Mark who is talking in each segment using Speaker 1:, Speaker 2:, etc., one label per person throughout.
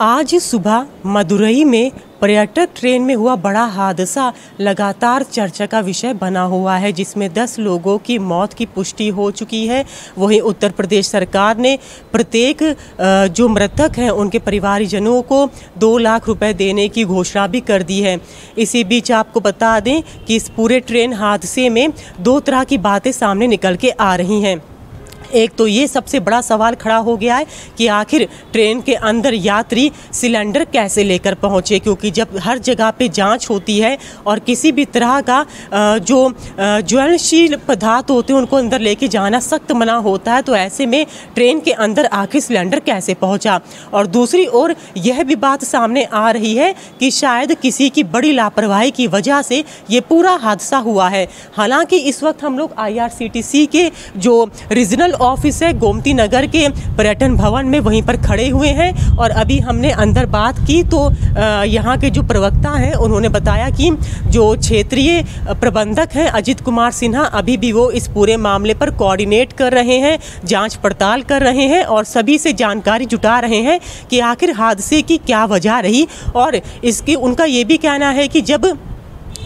Speaker 1: आज सुबह मदुरई में पर्यटक ट्रेन में हुआ बड़ा हादसा। लगातार चर्चा का विषय बना हुआ है, जिसमें 10 लोगों की मौत की पुष्टि हो चुकी है। वहीं उत्तर प्रदेश सरकार ने प्रत्येक जो मृतक हैं, उनके परिवारजनों को दो लाख रुपए देने की घोषणा भी कर दी है। इसी बीच आपको बता दें कि इस पूरे ट्रेन हादसे में दो तरह की बातें सामने निकल के आ रही हैं। एक तो ये सबसे बड़ा सवाल खड़ा हो गया है कि आखिर ट्रेन के अंदर यात्री सिलेंडर कैसे लेकर पहुँचे? क्योंकि जब हर जगह पे जाँच होती है और किसी भी तरह का जो ज्वलनशील पदार्थ होते हैं, उनको अंदर लेके जाना सख्त मना होता है तो ऐसे में ट्रेन के अंदर आखिर सिलेंडर कैसे पहुँचा? और दूसरी ओर यह भी बात सामने आ रही है कि शायद किसी की बड़ी लापरवाही की वजह से ये पूरा हादसा हुआ है। हालाँकि इस वक्त हम लोग आईआरसीटीसी के जो रीजनल ऑफ़िस है, गोमती नगर के पर्यटन भवन में वहीं पर खड़े हुए हैं और अभी हमने अंदर बात की तो यहाँ के जो प्रवक्ता हैं, उन्होंने बताया कि जो क्षेत्रीय प्रबंधक हैं, अजित कुमार सिन्हा, अभी भी वो इस पूरे मामले पर कोऑर्डिनेट कर रहे हैं, जाँच पड़ताल कर रहे हैं और सभी से जानकारी जुटा रहे हैं कि आखिर हादसे की क्या वजह रही और इसकी, उनका ये भी कहना है कि जब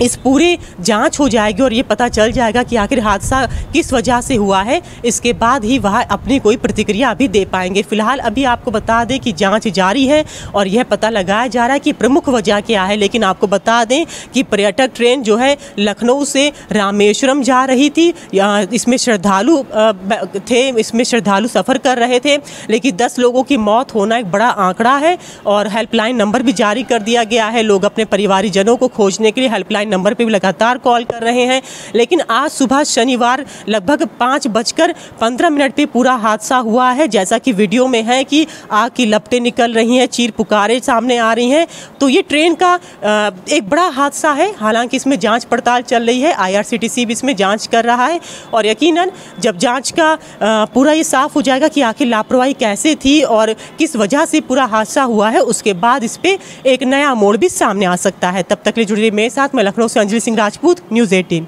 Speaker 1: इस पूरी जाँच हो जाएगी और ये पता चल जाएगा कि आखिर हादसा किस वजह से हुआ है। इसके बाद ही वह अपनी कोई प्रतिक्रिया भी दे पाएँगे। फ़िलहाल अभी आपको बता दें कि जाँच जारी है और यह पता लगाया जा रहा है कि प्रमुख वजह क्या है, लेकिन आपको बता दें कि पर्यटक ट्रेन जो है लखनऊ से रामेश्वरम जा रही थी। इसमें श्रद्धालु थे, इसमें श्रद्धालु सफ़र कर रहे थे, लेकिन दस लोगों की मौत होना एक बड़ा आंकड़ा है और हेल्पलाइन नंबर भी जारी कर दिया गया है। लोग अपने परिवारीजनों को खोजने के लिए हेल्पलाइन नंबर पे भी लगातार कॉल कर रहे हैं। लेकिन आज सुबह शनिवार लगभग पाँच बजकर पंद्रह मिनट पे पूरा हादसा हुआ है। जैसा कि वीडियो में है कि आग की लपटें निकल रही हैं, चीर पुकारे सामने आ रही हैं। तो ये ट्रेन का एक बड़ा हादसा है। हालाँकि इसमें जाँच पड़ताल चल रही है। आईआरसीटीसी भी इसमें जाँच कर रहा है और यकीनन जब जाँच का पूरा ये साफ़ हो जाएगा कि आखिर लापरवाही कैसे थी और किस वजह से पूरा हादसा हुआ है, उसके बाद इस पर एक नया मोड़ भी सामने आ सकता है। तब तक ले जुड़े मेरे साथ। मैं लखनऊ से अंजलि सिंह राजपूत न्यूज़ एटीन।